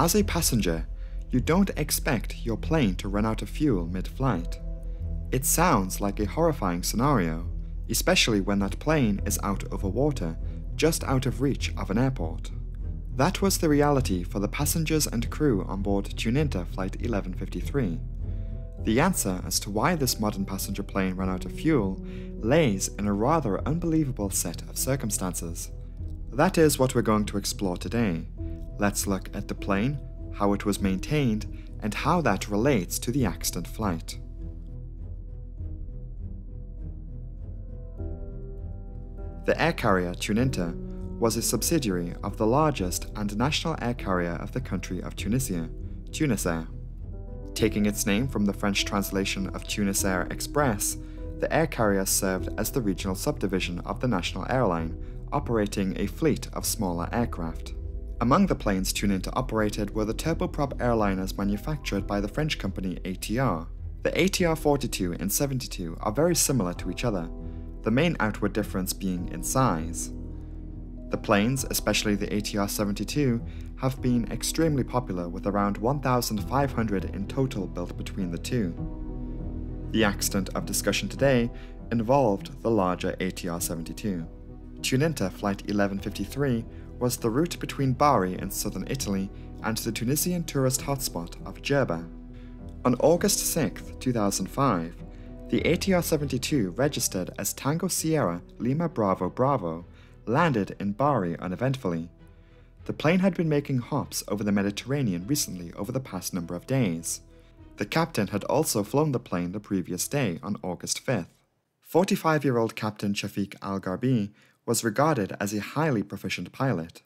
As a passenger, you don't expect your plane to run out of fuel mid-flight. It sounds like a horrifying scenario, especially when that plane is out over water, just out of reach of an airport. That was the reality for the passengers and crew on board Tuninter Flight 1153. The answer as to why this modern passenger plane ran out of fuel lays in a rather unbelievable set of circumstances. That is what we're going to explore today. Let's look at the plane, how it was maintained, and how that relates to the accident flight. The air carrier Tuninter was a subsidiary of the largest and national air carrier of the country of Tunisia, Tunisair. Taking its name from the French translation of Tunisair Express, the air carrier served as the regional subdivision of the national airline, operating a fleet of smaller aircraft. Among the planes Tuninter operated were the turboprop airliners manufactured by the French company ATR. The ATR 42 and 72 are very similar to each other, the main outward difference being in size. The planes, especially the ATR 72, have been extremely popular with around 1,500 in total built between the two. The accident of discussion today involved the larger ATR 72. Tuninter Flight 1153 was the route between Bari in southern Italy and the Tunisian tourist hotspot of Djerba. On August 6, 2005, the ATR 72 registered as Tango Sierra Lima Bravo Bravo landed in Bari uneventfully. The plane had been making hops over the Mediterranean recently over the past number of days. The captain had also flown the plane the previous day on August 5th. 45 year old Captain Shafiq Al Garbi was regarded as a highly proficient pilot.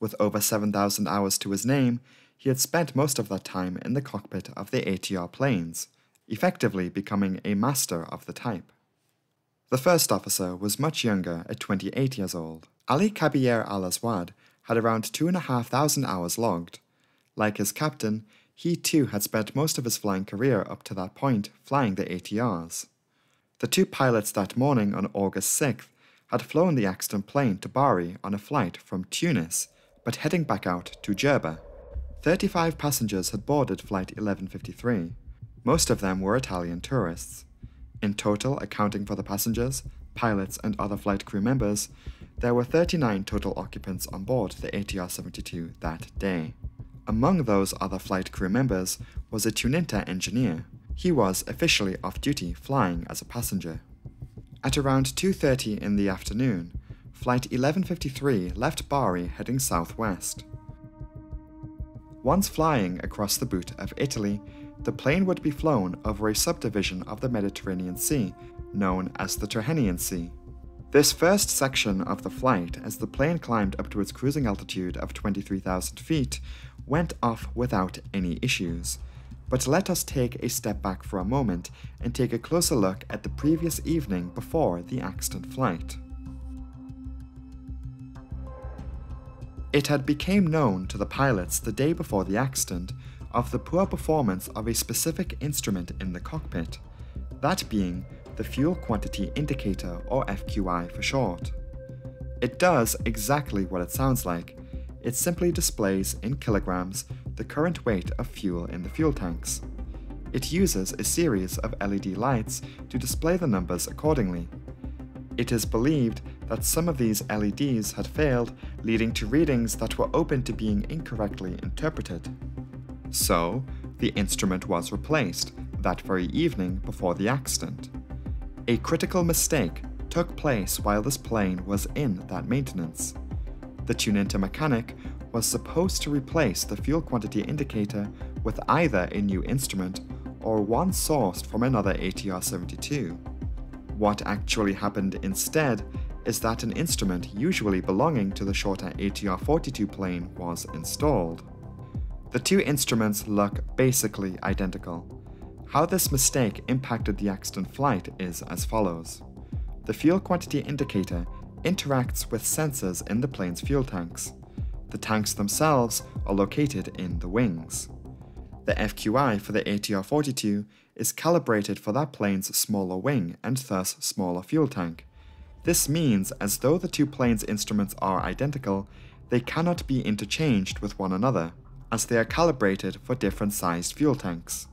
With over 7,000 hours to his name, he had spent most of that time in the cockpit of the ATR planes, effectively becoming a master of the type. The first officer was much younger at 28 years old. Ali Kabir al Aswad had around 2,500 hours logged. Like his captain, he too had spent most of his flying career up to that point flying the ATRs. The two pilots that morning on August 6th had flown the accident plane to Bari on a flight from Tunis, but heading back out to Djerba. 35 passengers had boarded Flight 1153. Most of them were Italian tourists. In total, accounting for the passengers, pilots, and other flight crew members, there were 39 total occupants on board the ATR 72 that day. Among those other flight crew members was a Tuninter engineer. He was officially off duty flying as a passenger. At around 2:30 in the afternoon, flight 1153 left Bari heading southwest. Once flying across the boot of Italy, the plane would be flown over a subdivision of the Mediterranean Sea known as the Tyrrhenian Sea. This first section of the flight, as the plane climbed up to its cruising altitude of 23,000 feet, went off without any issues. But let us take a step back for a moment and take a closer look at the previous evening before the accident flight. It had become known to the pilots the day before the accident of the poor performance of a specific instrument in the cockpit, that being the Fuel Quantity Indicator or FQI for short. It does exactly what it sounds like. It simply displays in kilograms the current weight of fuel in the fuel tanks. It uses a series of LED lights to display the numbers accordingly. It is believed that some of these LEDs had failed, leading to readings that were open to being incorrectly interpreted. So, the instrument was replaced that very evening before the accident. A critical mistake took place while this plane was in that maintenance. The Tuninter mechanic was supposed to replace the fuel quantity indicator with either a new instrument or one sourced from another ATR 72. What actually happened instead is that an instrument usually belonging to the shorter ATR 42 plane was installed. The two instruments look basically identical. How this mistake impacted the accident flight is as follows. The fuel quantity indicator interacts with sensors in the plane's fuel tanks. The tanks themselves are located in the wings. The FQI for the ATR-42 is calibrated for that plane's smaller wing and thus smaller fuel tank. This means as though the two planes' instruments are identical, they cannot be interchanged with one another. as they are calibrated for different sized fuel tanks.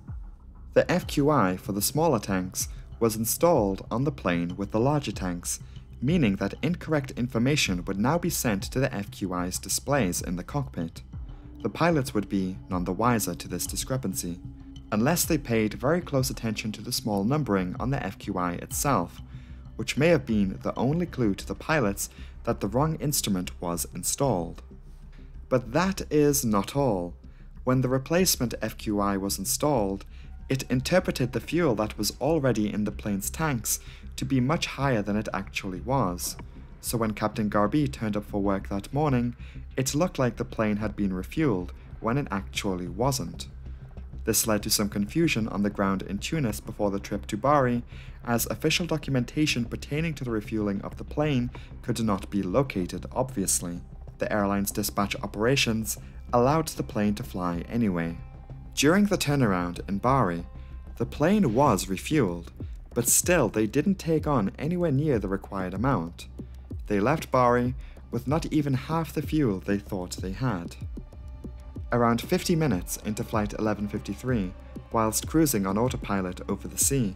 The FQI for the smaller tanks was installed on the plane with the larger tanks, meaning that incorrect information would now be sent to the FQI's displays in the cockpit. The pilots would be none the wiser to this discrepancy, unless they paid very close attention to the small numbering on the FQI itself, which may have been the only clue to the pilots that the wrong instrument was installed. But that is not all. When the replacement FQI was installed, it interpreted the fuel that was already in the plane's tanks to be much higher than it actually was. So when Captain Garbi turned up for work that morning, it looked like the plane had been refueled when it actually wasn't. This led to some confusion on the ground in Tunis before the trip to Bari, as official documentation pertaining to the refueling of the plane could not be located, obviously. The airline's dispatch operations allowed the plane to fly anyway. During the turnaround in Bari, the plane was refueled, but still they didn't take on anywhere near the required amount. They left Bari with not even half the fuel they thought they had. Around 50 minutes into Flight 1153, whilst cruising on autopilot over the sea,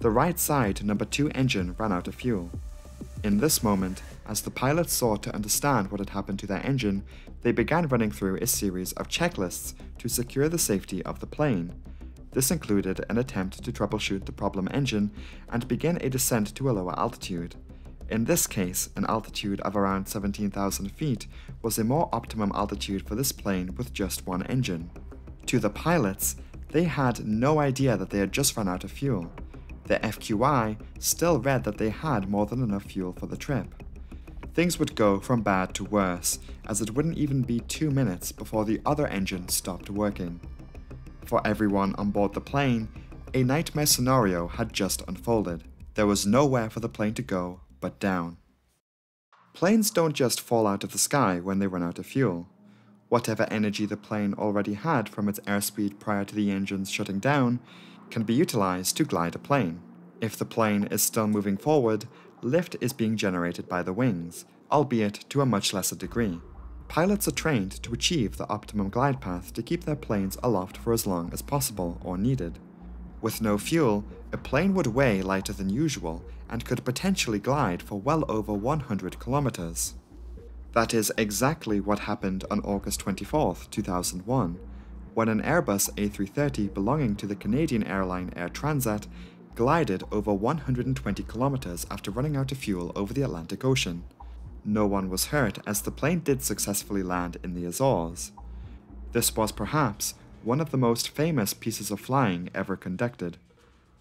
the right side number 2 engine ran out of fuel. In this moment, as the pilots sought to understand what had happened to their engine, they began running through a series of checklists to secure the safety of the plane. This included an attempt to troubleshoot the problem engine and begin a descent to a lower altitude. In this case, an altitude of around 17,000 feet was a more optimum altitude for this plane with just one engine. To the pilots, they had no idea that they had just run out of fuel. The FQI still read that they had more than enough fuel for the trip. Things would go from bad to worse, as it wouldn't even be two minutes before the other engine stopped working. For everyone on board the plane, a nightmare scenario had just unfolded. There was nowhere for the plane to go but down. Planes don't just fall out of the sky when they run out of fuel. Whatever energy the plane already had from its airspeed prior to the engines shutting down can be utilized to glide a plane. If the plane is still moving forward, lift is being generated by the wings, albeit to a much lesser degree. Pilots are trained to achieve the optimum glide path to keep their planes aloft for as long as possible or needed. With no fuel, a plane would weigh lighter than usual and could potentially glide for well over 100 kilometers. That is exactly what happened on August 24, 2001, when an Airbus A330 belonging to the Canadian airline Air Transat glided over 120 kilometers after running out of fuel over the Atlantic Ocean. No one was hurt as the plane did successfully land in the Azores. This was perhaps one of the most famous pieces of flying ever conducted.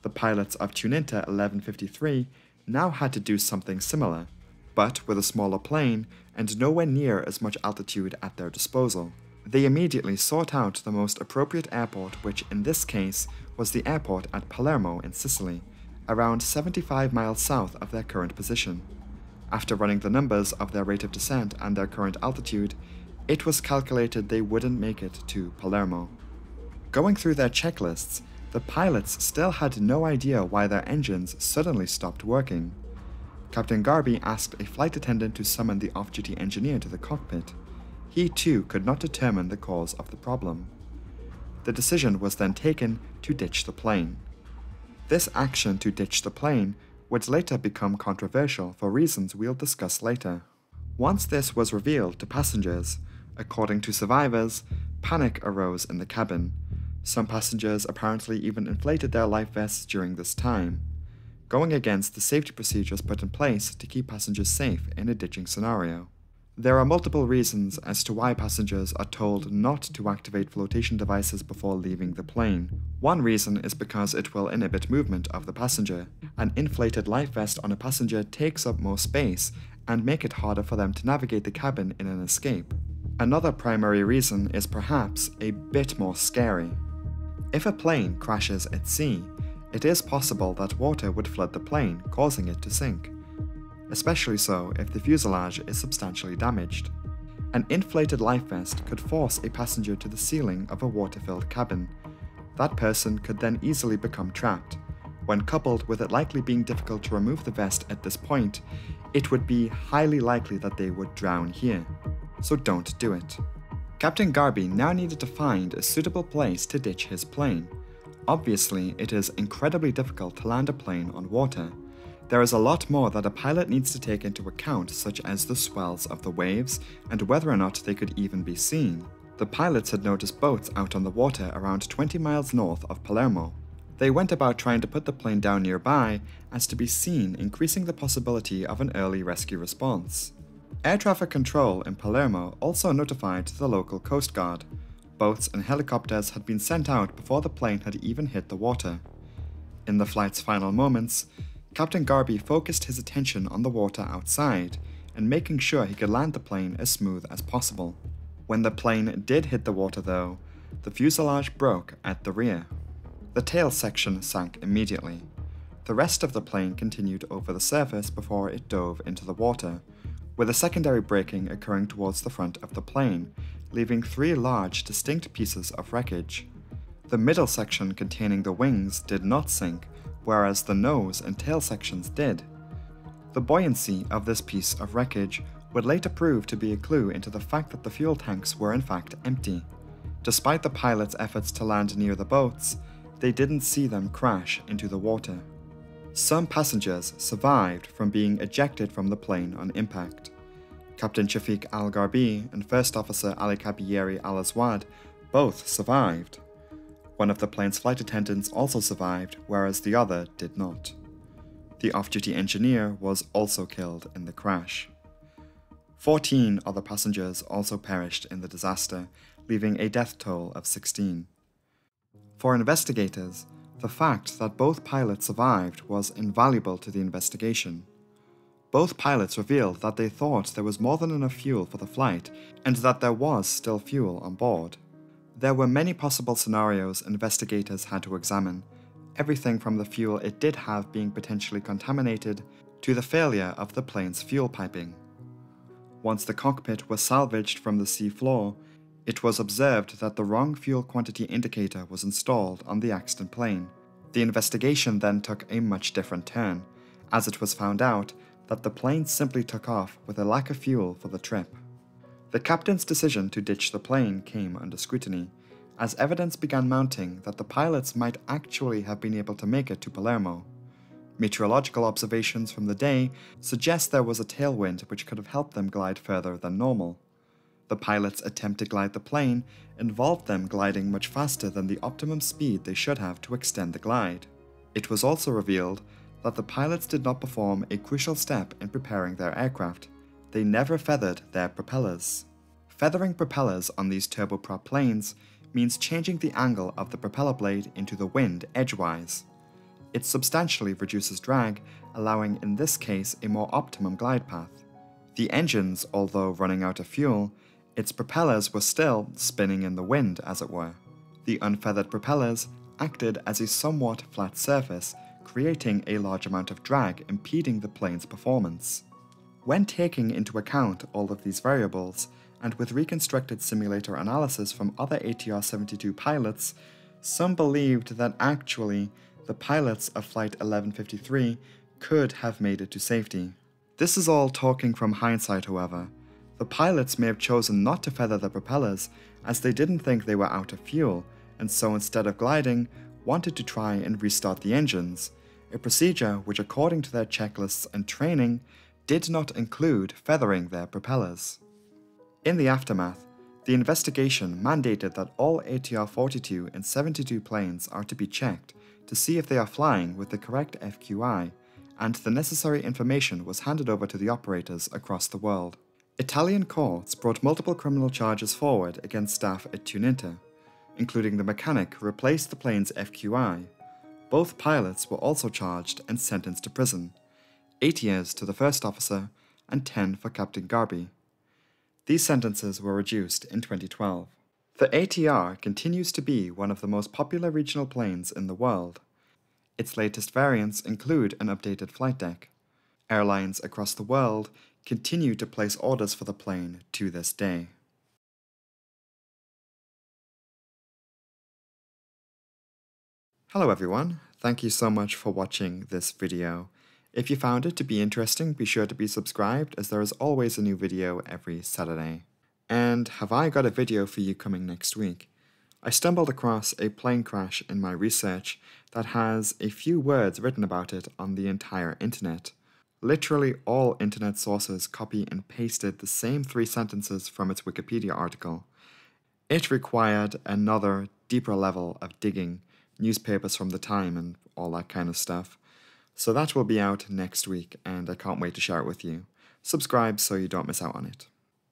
The pilots of Tuninter 1153 now had to do something similar, but with a smaller plane and nowhere near as much altitude at their disposal. They immediately sought out the most appropriate airport, which in this case was the airport at Palermo in Sicily, around 75 miles south of their current position. After running the numbers of their rate of descent and their current altitude, it was calculated they wouldn't make it to Palermo. Going through their checklists, the pilots still had no idea why their engines suddenly stopped working. Captain Garbi asked a flight attendant to summon the off duty engineer to the cockpit he too could not determine the cause of the problem. The decision was then taken to ditch the plane. This action to ditch the plane would later become controversial for reasons we'll discuss later. Once this was revealed to passengers, according to survivors, panic arose in the cabin. Some passengers apparently even inflated their life vests during this time, going against the safety procedures put in place to keep passengers safe in a ditching scenario. There are multiple reasons as to why passengers are told not to activate flotation devices before leaving the plane. One reason is because it will inhibit movement of the passenger. An inflated life vest on a passenger takes up more space and make it harder for them to navigate the cabin in an escape. Another primary reason is perhaps a bit more scary. If a plane crashes at sea, it is possible that water would flood the plane, causing it to sink especially so if the fuselage is substantially damaged. An inflated life vest could force a passenger to the ceiling of a water-filled cabin. That person could then easily become trapped. When coupled with it likely being difficult to remove the vest at this point, it would be highly likely that they would drown here. So don't do it. Captain Garbi now needed to find a suitable place to ditch his plane. Obviously, it is incredibly difficult to land a plane on water. There is a lot more that a pilot needs to take into account, such as the swells of the waves and whether or not they could even be seen. The pilots had noticed boats out on the water around 20 miles north of Palermo. They went about trying to put the plane down nearby as to be seen, increasing the possibility of an early rescue response. Air traffic control in Palermo also notified the local Coast Guard. Boats and helicopters had been sent out before the plane had even hit the water. In the flight's final moments, Captain Garbi focused his attention on the water outside and making sure he could land the plane as smooth as possible. When the plane did hit the water though, the fuselage broke at the rear. The tail section sank immediately. The rest of the plane continued over the surface before it dove into the water, with a secondary breaking occurring towards the front of the plane, leaving three large distinct pieces of wreckage. The middle section containing the wings did not sink, whereas the nose and tail sections did. The buoyancy of this piece of wreckage would later prove to be a clue into the fact that the fuel tanks were in fact empty. Despite the pilots' efforts to land near the boats, they didn't see them crash into the water. Some passengers survived from being ejected from the plane on impact. Captain Shafiq Al Garbi and First Officer Ali Kabiyeri Al Aswad both survived. One of the plane's flight attendants also survived, whereas the other did not. The off duty engineer was also killed in the crash. Fourteen other passengers also perished in the disaster, leaving a death toll of 16. For investigators, the fact that both pilots survived was invaluable to the investigation. Both pilots revealed that they thought there was more than enough fuel for the flight and that there was still fuel on board. There were many possible scenarios investigators had to examine, everything from the fuel it did have being potentially contaminated to the failure of the plane's fuel piping. Once the cockpit was salvaged from the sea floor, it was observed that the wrong fuel quantity indicator was installed on the accident plane. The investigation then took a much different turn, as it was found out that the plane simply took off with a lack of fuel for the trip. The captain's decision to ditch the plane came under scrutiny, as evidence began mounting that the pilots might actually have been able to make it to Palermo. Meteorological observations from the day suggest there was a tailwind which could have helped them glide further than normal. The pilot's attempt to glide the plane involved them gliding much faster than the optimum speed they should have to extend the glide. It was also revealed that the pilots did not perform a crucial step in preparing their aircraft. They never feathered their propellers. Feathering propellers on these turboprop planes means changing the angle of the propeller blade into the wind edgewise. It substantially reduces drag, allowing in this case a more optimum glide path. The engines, although running out of fuel, its propellers were still spinning in the wind, as it were. The unfeathered propellers acted as a somewhat flat surface, creating a large amount of drag impeding the plane's performance. When taking into account all of these variables, and with reconstructed simulator analysis from other ATR 72 pilots, some believed that actually the pilots of Flight 1153 could have made it to safety. This is all talking from hindsight, however, the pilots may have chosen not to feather the propellers as they didn't think they were out of fuel, and so instead of gliding, wanted to try and restart the engines, a procedure which, according to their checklists and training, did not include feathering their propellers. In the aftermath, the investigation mandated that all ATR 42 and 72 planes are to be checked to see if they are flying with the correct FQI, and the necessary information was handed over to the operators across the world. Italian courts brought multiple criminal charges forward against staff at Tuninter, including the mechanic who replaced the plane's FQI. Both pilots were also charged and sentenced to prison, eight years to the first officer and 10 for Captain Garbi. These sentences were reduced in 2012. The ATR continues to be one of the most popular regional planes in the world. Its latest variants include an updated flight deck. Airlines across the world continue to place orders for the plane to this day. Hello everyone, thank you so much for watching this video. If you found it to be interesting, be sure to be subscribed as there is always a new video every Saturday. And have I got a video for you coming next week? I stumbled across a plane crash in my research that has a few words written about it on the entire internet. Literally all internet sources copy and pasted the same three sentences from its Wikipedia article. It required another deeper level of digging, newspapers from the time, and all that kind of stuff. So that will be out next week, and I can't wait to share it with you. Subscribe so you don't miss out on it.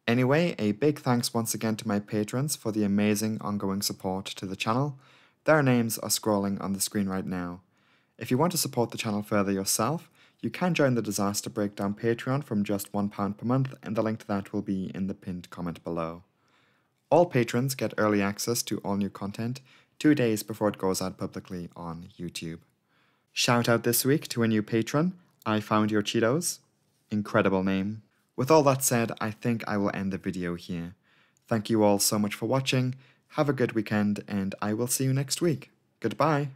Anyway, a big thanks once again to my patrons for the amazing ongoing support to the channel. Their names are scrolling on the screen right now. If you want to support the channel further yourself, you can join the Disaster Breakdown Patreon from just £1 per month, and the link to that will be in the pinned comment below. All patrons get early access to all new content two days before it goes out publicly on YouTube. Shout out this week to a new patron, I Found Your Cheetos. Incredible name. With all that said, I think I will end the video here. Thank you all so much for watching, have a good weekend, and I will see you next week. Goodbye.